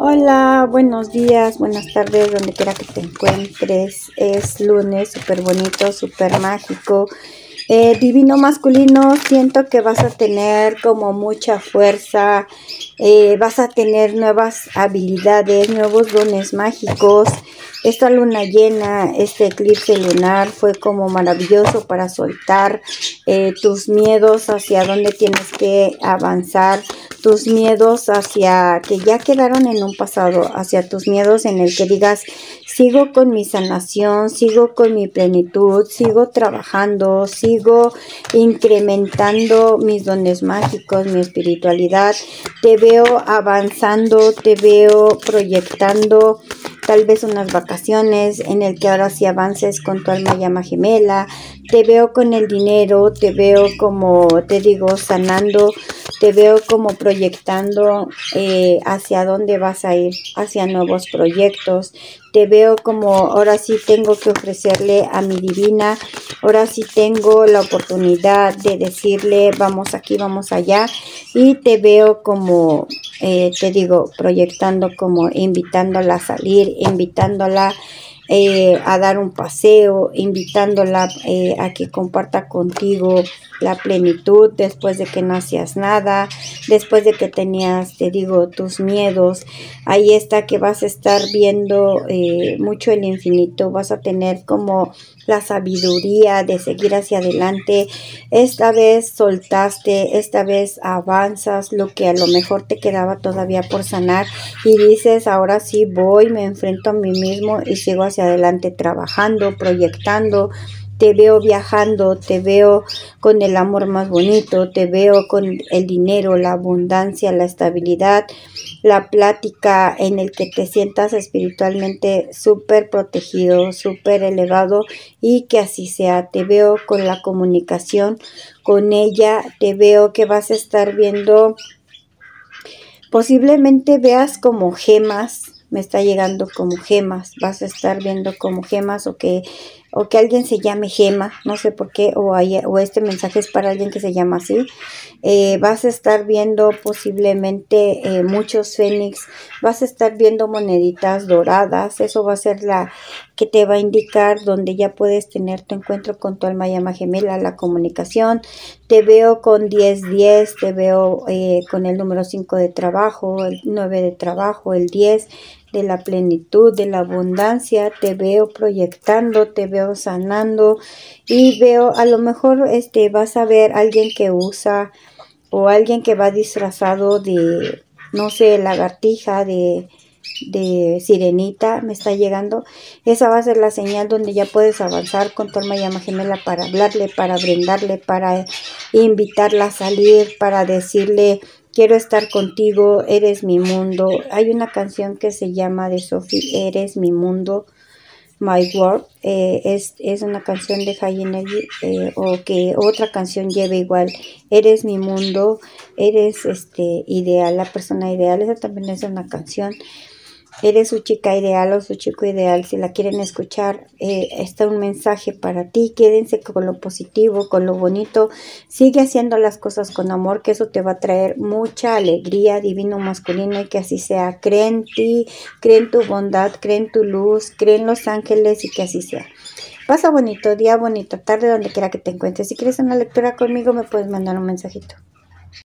Hola, buenos días, buenas tardes, donde quiera que te encuentres. Es lunes, súper bonito, súper mágico. Eh, divino masculino, siento que vas a tener como mucha fuerza, eh, vas a tener nuevas habilidades, nuevos dones mágicos. Esta luna llena, este eclipse lunar fue como maravilloso para soltar eh, tus miedos hacia dónde tienes que avanzar, tus miedos hacia que ya quedaron en un pasado, hacia tus miedos en el que digas, sigo con mi sanación, sigo con mi plenitud, sigo trabajando, sigo incrementando mis dones mágicos, mi espiritualidad, veo avanzando, te veo proyectando tal vez unas vacaciones en el que ahora sí avances con tu alma llama gemela, te veo con el dinero, te veo como te digo sanando, te veo como proyectando eh, hacia dónde vas a ir, hacia nuevos proyectos, te veo como ahora sí tengo que ofrecerle a mi divina, ahora sí tengo la oportunidad de decirle vamos aquí, vamos allá y te veo como eh, te digo, proyectando como invitándola a salir, invitándola eh, a dar un paseo, invitándola eh, a que comparta contigo la plenitud después de que no hacías nada, después de que tenías, te digo, tus miedos. Ahí está que vas a estar viendo mucho el infinito, vas a tener como la sabiduría de seguir hacia adelante. Esta vez soltaste, esta vez avanzas lo que a lo mejor te quedaba todavía por sanar y dices, ahora sí voy, me enfrento a mí mismo y sigo hacia adelante trabajando, proyectando, te veo viajando, te veo con el amor más bonito, te veo con el dinero, la abundancia, la estabilidad, la plática en el que te sientas espiritualmente súper protegido, súper elevado y que así sea. Te veo con la comunicación con ella, te veo que vas a estar viendo, posiblemente veas como gemas me está llegando como gemas, vas a estar viendo como gemas o que, o que alguien se llame gema, no sé por qué, o, o este mensaje es para alguien que se llama así, eh, vas a estar viendo posiblemente eh, muchos fénix, vas a estar viendo moneditas doradas, eso va a ser la que te va a indicar donde ya puedes tener tu encuentro con tu alma llama gemela, la comunicación, te veo con 10-10, te veo eh, con el número 5 de trabajo, el 9 de trabajo, el 10, de la plenitud, de la abundancia, te veo proyectando, te veo sanando y veo, a lo mejor este vas a ver alguien que usa o alguien que va disfrazado de, no sé, lagartija, de, de sirenita, me está llegando. Esa va a ser la señal donde ya puedes avanzar con tu alma llama gemela para hablarle, para brindarle, para invitarla a salir, para decirle Quiero estar contigo, eres mi mundo. Hay una canción que se llama de Sophie, Eres mi mundo, My World. Eh, es, es, una canción de High Energy eh, o que otra canción lleve igual. Eres mi mundo, eres este ideal, la persona ideal. Esa también es una canción eres su chica ideal o su chico ideal, si la quieren escuchar, eh, está un mensaje para ti, quédense con lo positivo, con lo bonito, sigue haciendo las cosas con amor, que eso te va a traer mucha alegría, divino masculino, y que así sea, cree en ti, cree en tu bondad, cree en tu luz, cree en los ángeles y que así sea. Pasa bonito día, bonita tarde, donde quiera que te encuentres. Si quieres una lectura conmigo, me puedes mandar un mensajito.